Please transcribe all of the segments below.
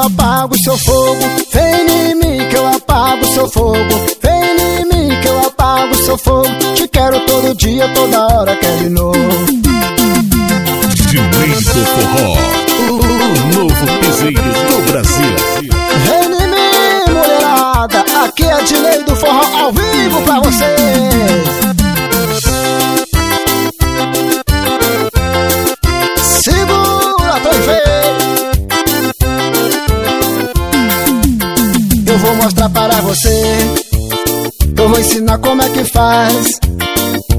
apago seu fogo. Vem em mim que eu apago seu fogo. Vem em mim que eu apago seu fogo. Te quero todo dia, toda hora, quer de novo. Do Forró, o novo piseiro do Brasil. Vem em mim, mulherada. Aqui é Dinei do Forró ao vivo pra vocês. Você. Eu vou ensinar como é que faz.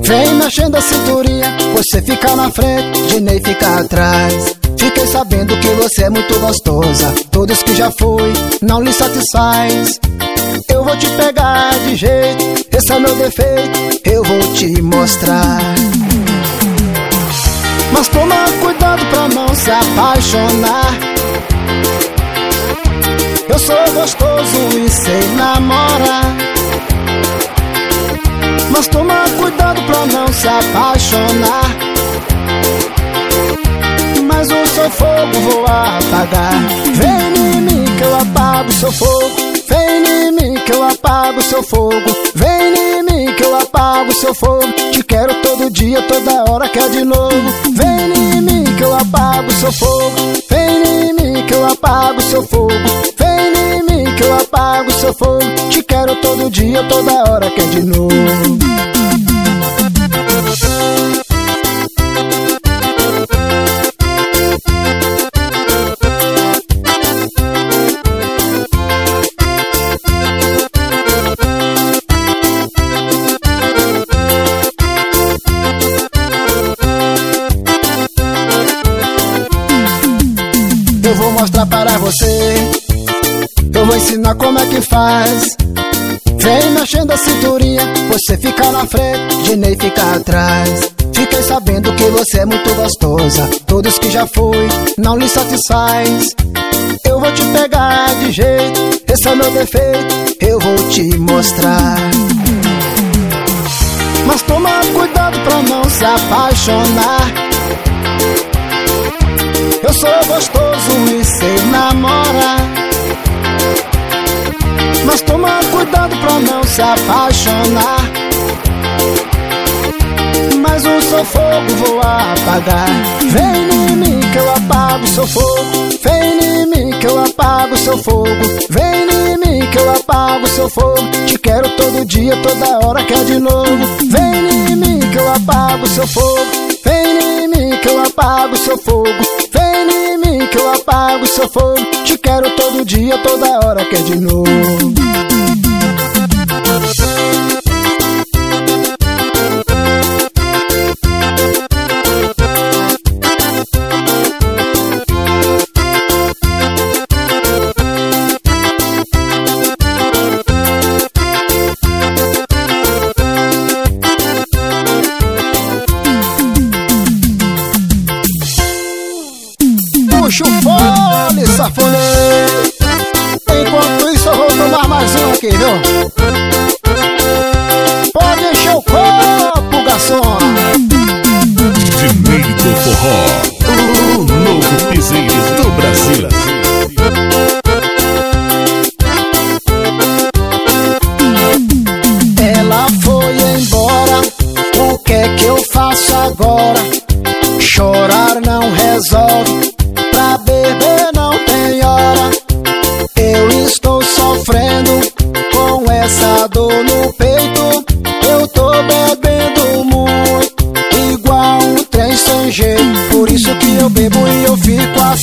Vem mexendo a cinturinha, você fica na frente, Dinei fica atrás. Fiquei sabendo que você é muito gostosa. Todos que já fui não lhe satisfaz. Eu vou te pegar de jeito, esse é meu defeito, eu vou te mostrar. Mas toma cuidado pra não se apaixonar. Eu sou gostoso e sei namorar. Mas toma cuidado pra não se apaixonar. Mas o seu fogo vou apagar. Vem em mim que eu apago seu fogo. Vem em mim que eu apago seu fogo. Vem em mim que eu apago seu fogo. Te quero todo dia, toda hora, quer de novo. Vem em mim que eu apago seu fogo. Vem em mim que eu apago seu fogo. Eu apago seu fogo. Te quero todo dia, toda hora, quer de novo. Eu vou mostrar para você. Ensinar como é que faz. Vem mexendo a cinturinha, você fica na frente, Dinei fica atrás. Fiquei sabendo que você é muito gostosa. Todos que já fui não lhe satisfaz. Eu vou te pegar de jeito, esse é meu defeito, eu vou te mostrar. Mas toma cuidado pra não se apaixonar. Eu sou gostoso e sei namorar. Mas toma cuidado pra não se apaixonar. Mas o seu fogo vou apagar. Vem em mim que eu apago seu fogo. Vem em mim que eu apago seu fogo. Vem em mim que eu apago seu fogo. Te quero todo dia, toda hora, quer de novo. Vem em mim que eu apago seu fogo. Vem em mim que eu apago seu fogo. Em mim que eu apago seu fogo. Te quero todo dia, toda hora, quer de novo.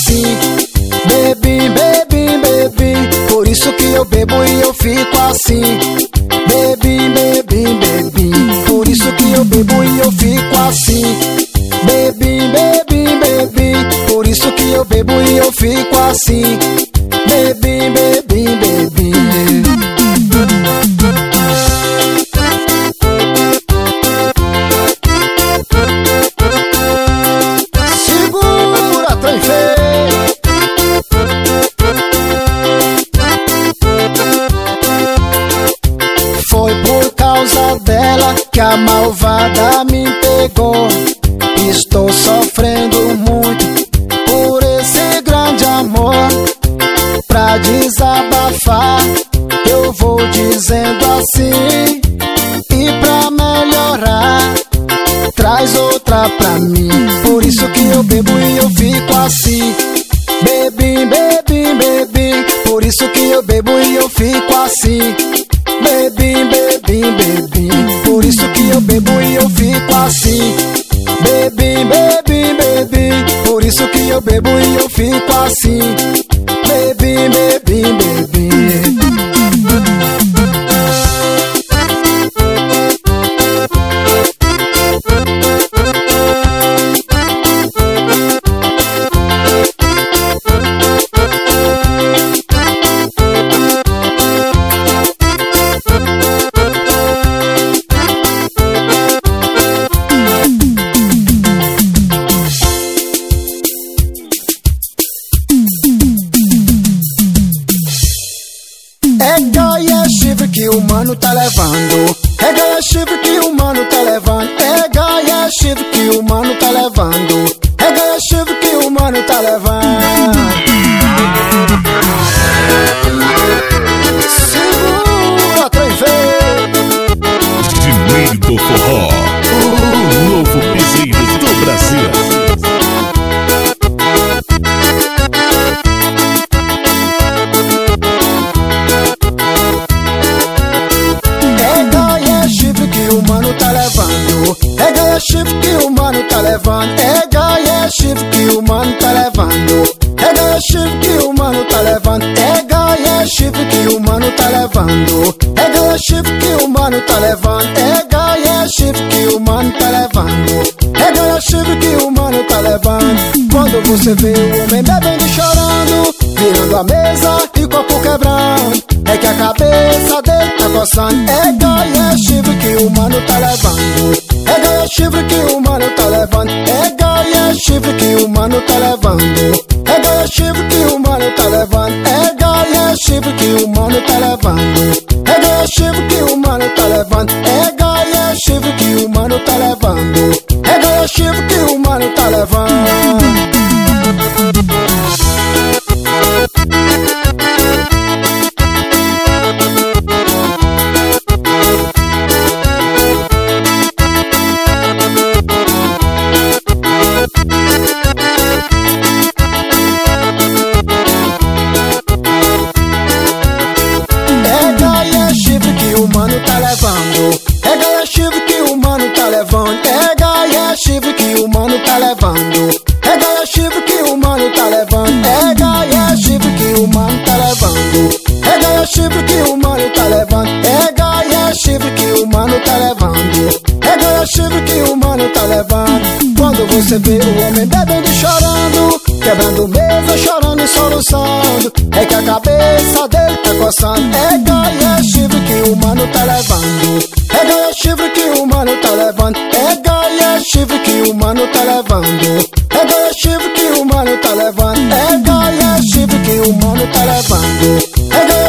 Assim. Bebi, bebi, bebi. Por isso que eu bebo e eu fico assim. Bebi, bebi, bebi. Por isso que eu bebo e eu fico assim. Bebi, bebi, bebi. Por isso que eu bebo e eu fico assim. que a malvada me pegou. Estou sofrendo muito por esse grande amor. Pra desabafar, eu vou dizendo assim. E pra melhorar, traz outra pra mim. Por isso que eu bebo e eu fico assim. Bebi, bebi, bebi. Por isso que eu bebo e eu fico assim. Bebi, bebi, bebi eu bebo e eu fico assim. Bebi, bebi, bebi, por isso que eu bebo e eu fico assim. Bebi, bebi, bebi. do forró. você veio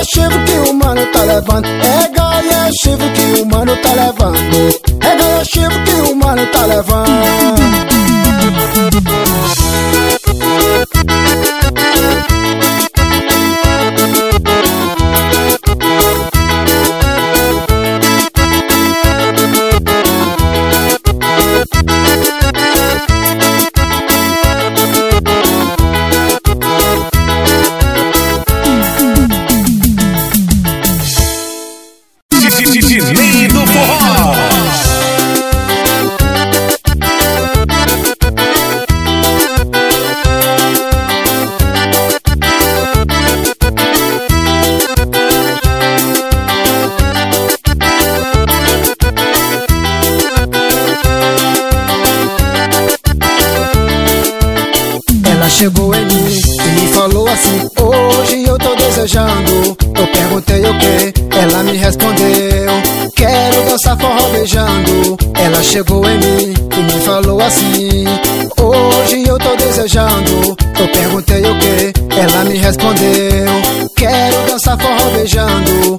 chifre que o mano tá levando. É gaia chifre que o mano tá levando. É gaia chifre que o mano tá levando. Eu perguntei o que, ela me respondeu Quero dançar forró beijando. Ela chegou em mim e me falou assim Hoje eu tô desejando. Eu perguntei o que, ela me respondeu Quero dançar forró beijando.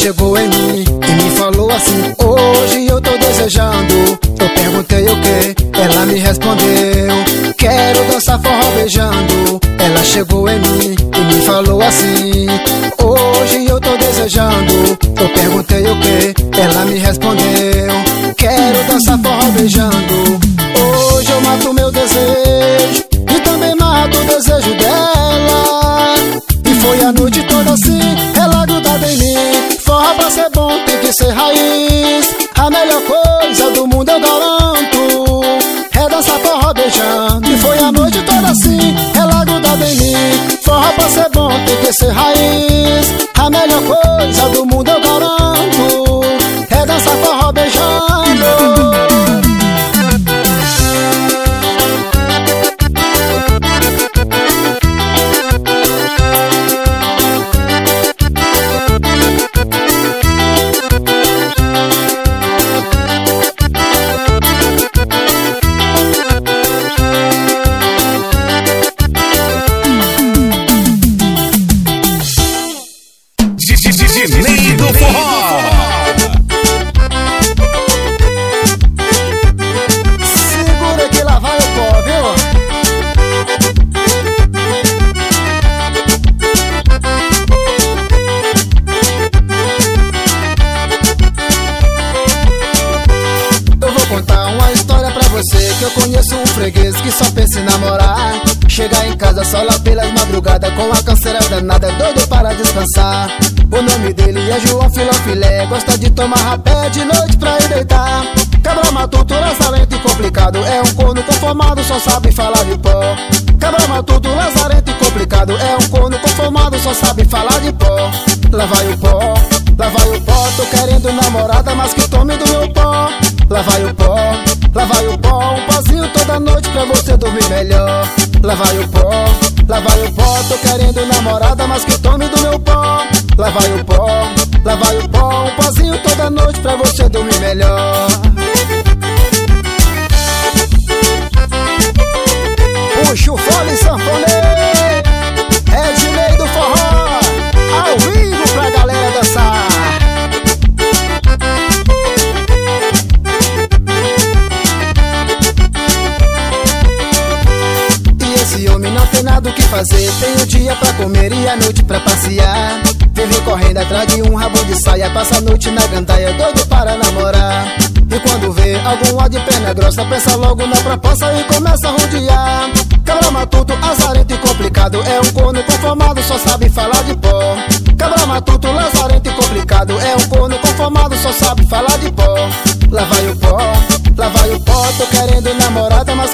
chegou em mim e me falou assim: Hoje eu tô desejando. Eu perguntei o que, ela me respondeu: Quero dançar forró beijando. Ela chegou em mim e me falou assim: Hoje eu tô desejando. Eu perguntei o que, ela me respondeu: Quero dançar forró beijando. Hoje eu mato de ser raiz. A melhor coisa do mundo eu garanto. É dançar forró beijando. E foi a noite toda assim, é lago da Deni. Forró pra ser bom tem que ser raiz. A melhor coisa do mundo eu melhor. Lá vai o pó, lá vai o pó, tô querendo namorada, mas que tome do meu pó. Lá vai o pó. cabeça, pensa logo na proposta e começa a rodear. Cabra matuto, azarento e complicado, é um corno conformado, só sabe falar de pó. Cabra matuto, lazarento e complicado, é um corno conformado, só sabe falar de pó. Lá vai o pó, lá vai o pó, tô querendo namorada, mas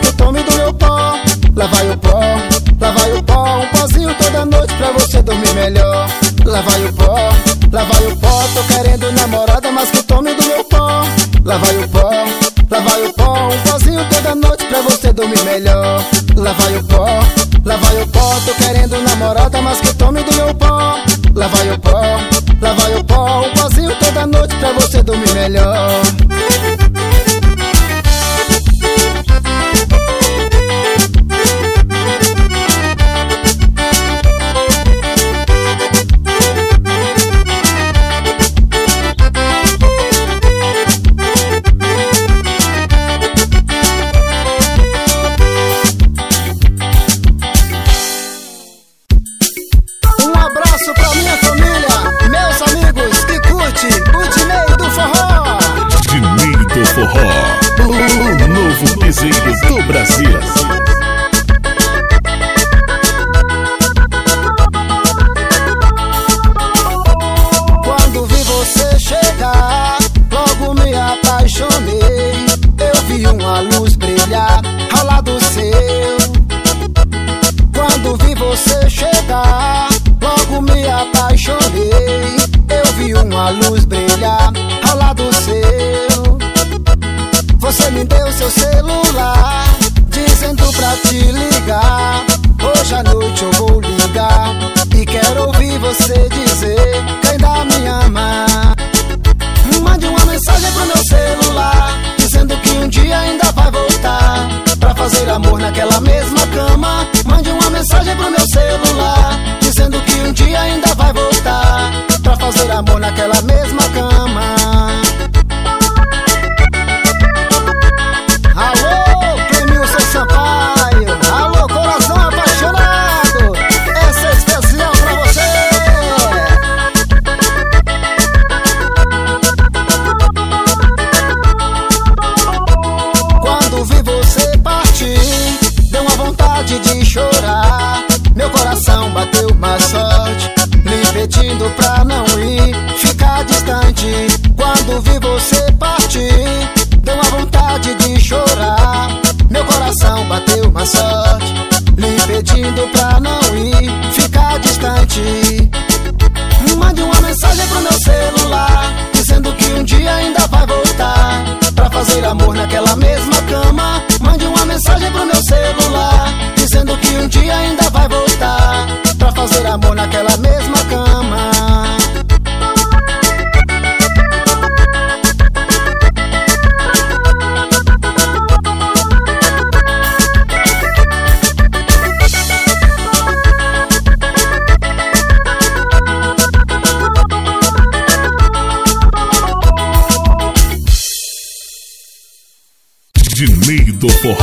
Ednei do Forró,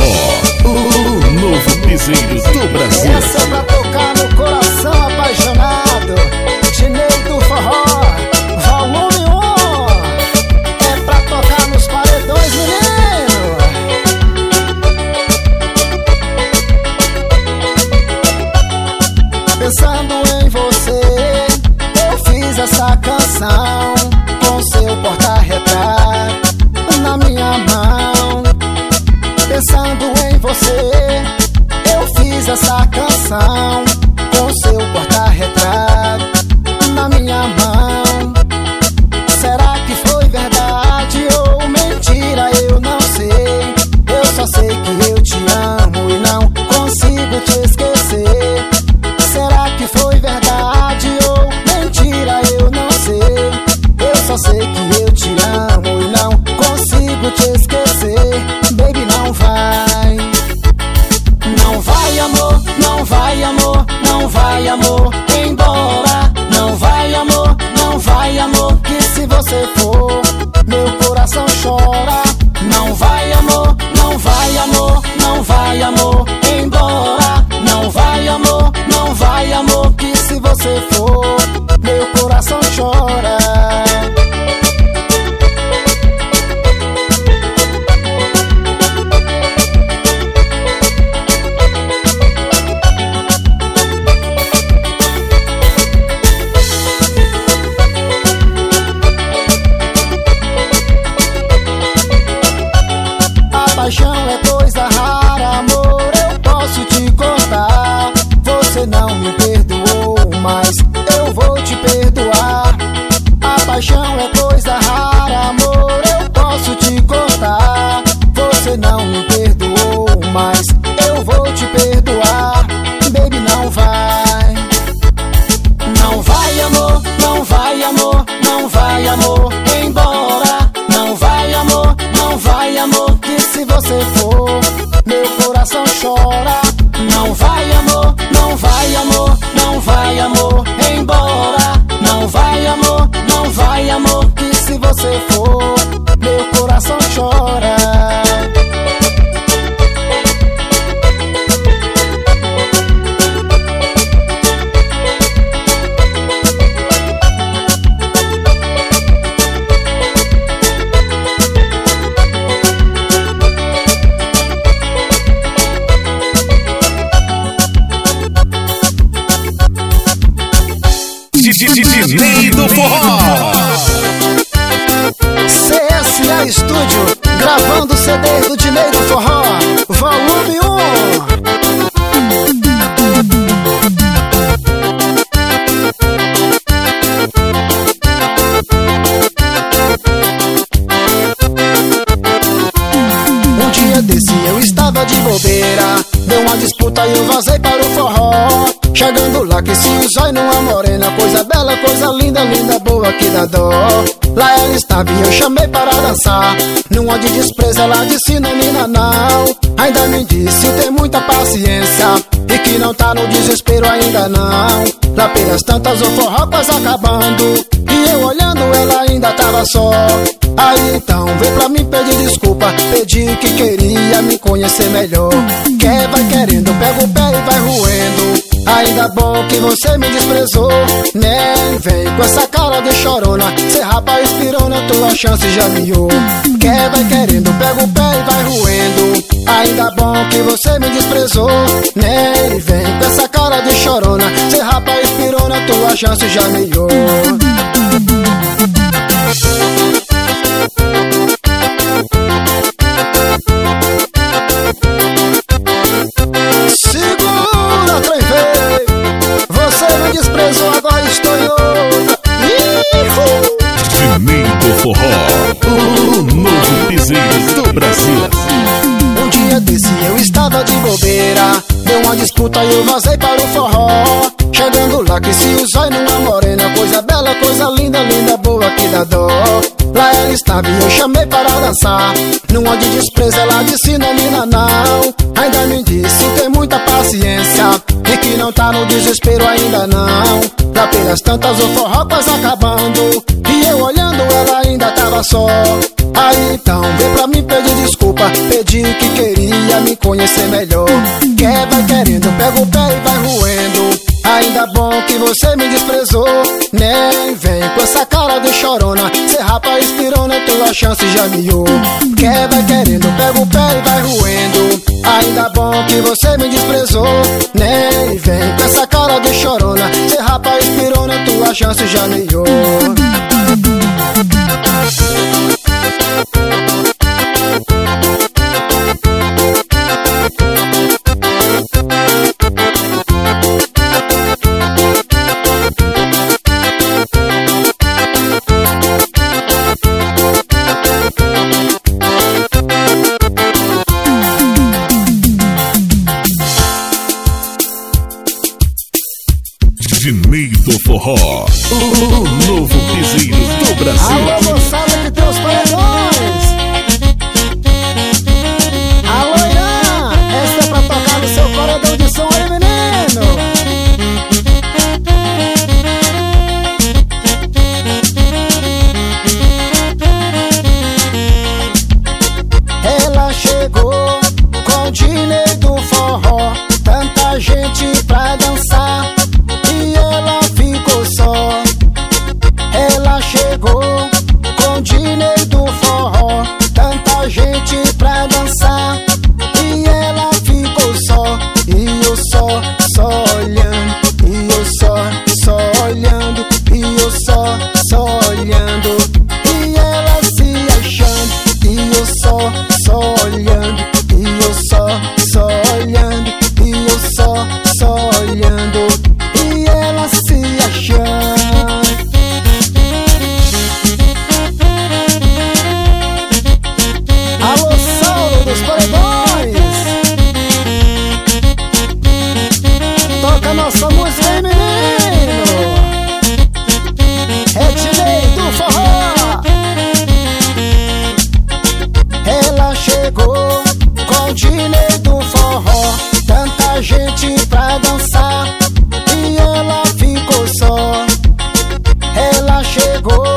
o novo piseiro do Brasil. Essa é pra tocar no coração apaixonado, Ednei do Forró. você, eu fiz essa canção. você for, meu coração chora. desse eu estava de bobeira. Deu uma disputa e eu vazei para o forró. Chegando lá que se usai numa morena. Coisa bela, coisa linda, linda, boa que dá dó. Lá ela estava e eu chamei para dançar. Numa de desprezo ela disse não, mina não Ainda me disse ter muita paciência E que não tá no desespero ainda não. Na pelas tantas o forró quase acabando E eu olhando ela ainda tava só. Aí então veio pra mim pedir desculpa Pedi que queria me conhecer melhor. Quer vai querendo, pega o pé e vai roendo. Ainda bom que você me desprezou né? vem com essa cara de chorona. Cê rapaz na tua chance já miou. Quer vai querendo, pega o pé e vai roendo. Ainda bom que você me desprezou né? vem com essa cara de chorona. Cê rapaz na tua chance já miou. Lá ela estava e eu chamei para dançar. Num de desprezo, ela disse: Não, mina, não. Ainda me disse: Tem muita paciência. E que não tá no desespero ainda não. Pra pelas tantas, o forró quase acabando. E eu olhando, ela ainda tava só. Aí então, vem pra mim pedir desculpa. Pedi que queria me conhecer melhor. Quer vai querendo, pega o pé e vai roendo. Ainda bom que você me desprezou. Nem vem com essa cara de chorona. Cê rapaz pirona, tua chance já miou. Quer vai querendo, pega o pé e vai roendo. Ainda bom que você me desprezou. Nem vem com essa cara de chorona. Cê rapaz pirona, tua chance já miou go.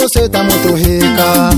Você tá muito rica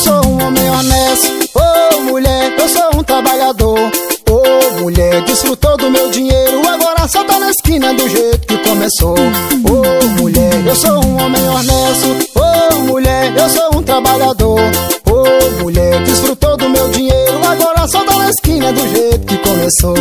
sou um homem honesto, ô oh, mulher, eu sou um trabalhador. Ô oh, mulher, desfrutou do meu dinheiro, agora só tá na esquina do jeito que começou. Ô oh, mulher, eu sou um homem honesto, ô mulher, eu sou um trabalhador. Ô mulher, desfrutou do meu dinheiro, agora só tá na esquina do jeito que começou.